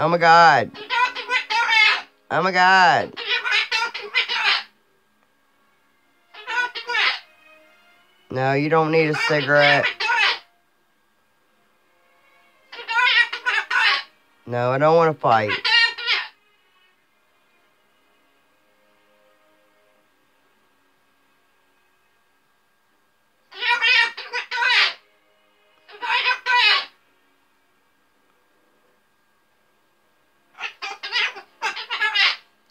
Oh my god. Oh my god. No, you don't need a cigarette. No, I don't want to fight.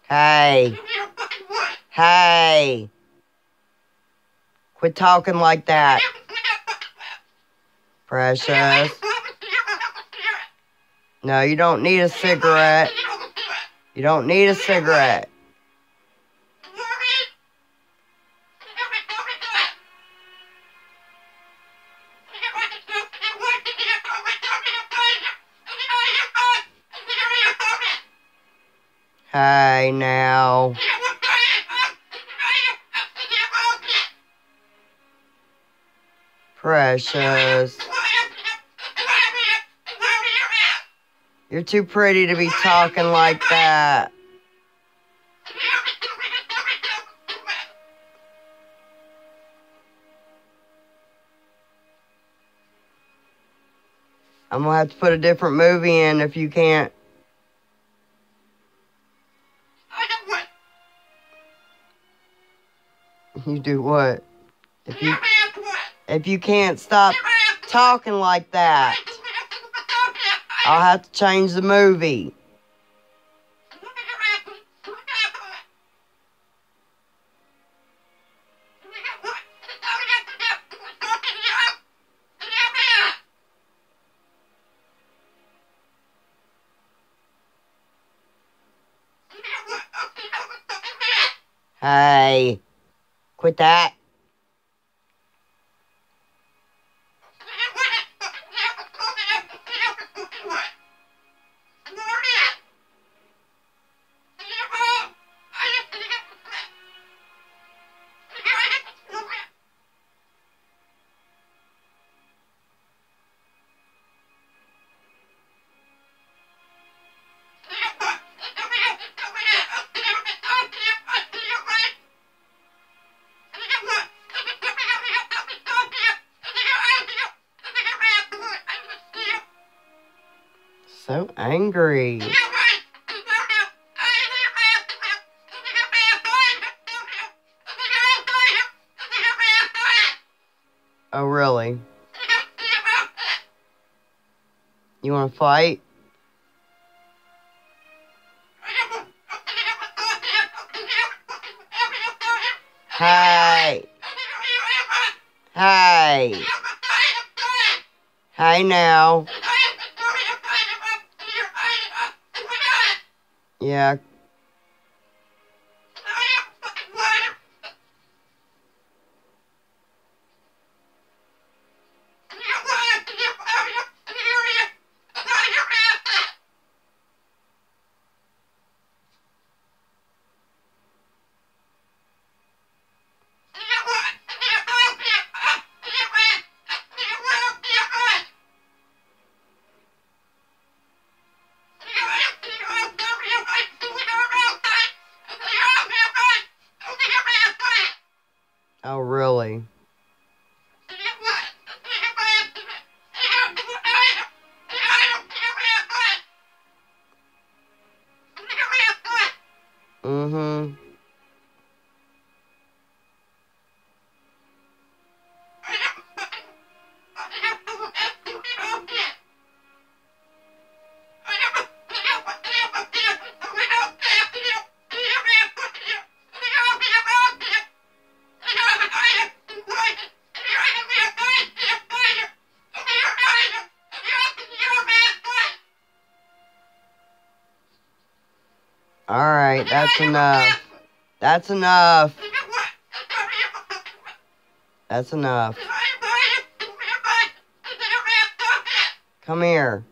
Hey. Hey. Quit talking like that. Precious. No, you don't need a cigarette. You don't need a cigarette. Hey, now. Precious. You're too pretty to be talking like that. I'm gonna have to put a different movie in if you can't. You do what? If you if you can't stop talking like that, I'll have to change the movie. Hey, quit that. So angry. Oh, really? You want to fight? Hey! Hey! Hey now. Yeah. All right, that's enough. That's enough. That's enough. Come here.